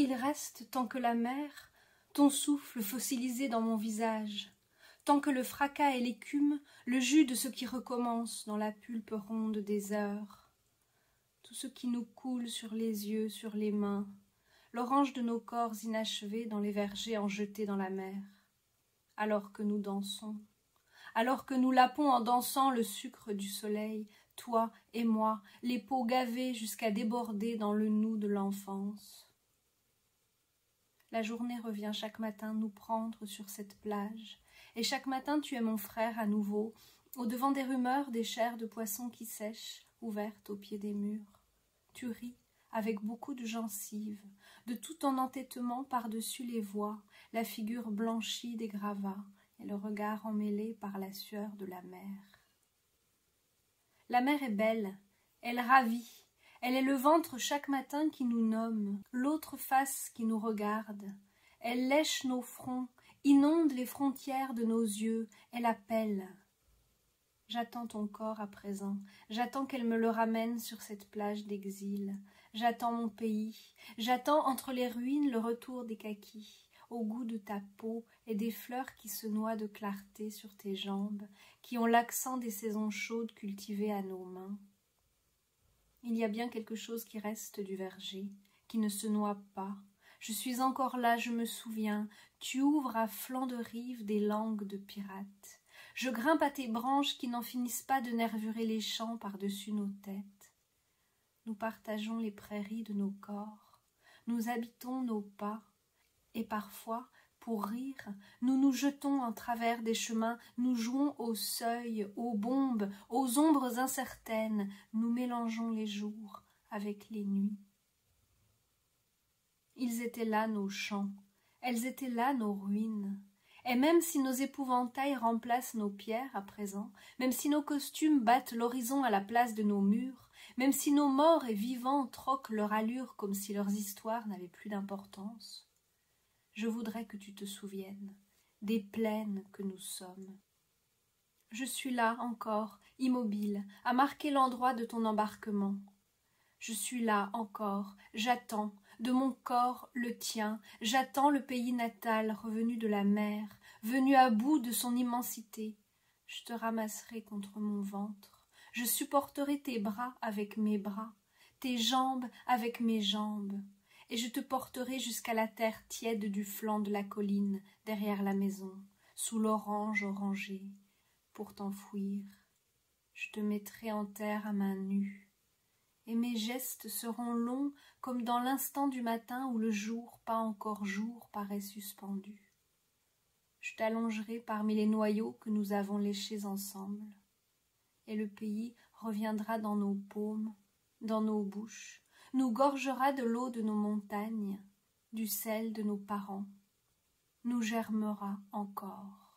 Il reste tant que la mer, ton souffle fossilisé dans mon visage, tant que le fracas et l'écume, le jus de ce qui recommence dans la pulpe ronde des heures, tout ce qui nous coule sur les yeux, sur les mains, l'orange de nos corps inachevés dans les vergers en jetés dans la mer, alors que nous dansons, alors que nous lapons en dansant le sucre du soleil, toi et moi, les peaux gavées jusqu'à déborder dans le nou de l'enfance. La journée revient chaque matin nous prendre sur cette plage, et chaque matin tu es mon frère à nouveau, au devant des rumeurs des chairs de poissons qui sèchent, ouvertes au pied des murs. Tu ris avec beaucoup de gencives, de tout ton entêtement par-dessus les voies, la figure blanchie des gravats et le regard emmêlé par la sueur de la mer. La mer est belle, elle ravit, elle est le ventre chaque matin qui nous nomme, l'autre face qui nous regarde. Elle lèche nos fronts, inonde les frontières de nos yeux, elle appelle. J'attends ton corps à présent, j'attends qu'elle me le ramène sur cette plage d'exil. J'attends mon pays, j'attends entre les ruines le retour des kakis au goût de ta peau et des fleurs qui se noient de clarté sur tes jambes, qui ont l'accent des saisons chaudes cultivées à nos mains. Il y a bien quelque chose qui reste du verger, qui ne se noie pas. Je suis encore là, je me souviens, tu ouvres à flanc de rive des langues de pirates. Je grimpe à tes branches qui n'en finissent pas de nervurer les champs par-dessus nos têtes. Nous partageons les prairies de nos corps, nous habitons nos pas, et parfois, rire, nous nous jetons en travers des chemins, nous jouons au seuil, aux bombes, aux ombres incertaines, nous mélangeons les jours avec les nuits. Ils étaient là nos champs, elles étaient là nos ruines. Et même si nos épouvantails remplacent nos pierres à présent, même si nos costumes battent l'horizon à la place de nos murs, même si nos morts et vivants troquent leur allure comme si leurs histoires n'avaient plus d'importance, je voudrais que tu te souviennes des plaines que nous sommes. Je suis là encore, immobile, à marquer l'endroit de ton embarquement. Je suis là encore, j'attends, de mon corps le tien, j'attends le pays natal revenu de la mer, venu à bout de son immensité. Je te ramasserai contre mon ventre, je supporterai tes bras avec mes bras, tes jambes avec mes jambes et je te porterai jusqu'à la terre tiède du flanc de la colline, derrière la maison, sous l'orange orangée, pour t'enfouir. Je te mettrai en terre à main nue, et mes gestes seront longs comme dans l'instant du matin où le jour, pas encore jour, paraît suspendu. Je t'allongerai parmi les noyaux que nous avons léchés ensemble, et le pays reviendra dans nos paumes, dans nos bouches, nous gorgera de l'eau de nos montagnes, du sel de nos parents, nous germera encore.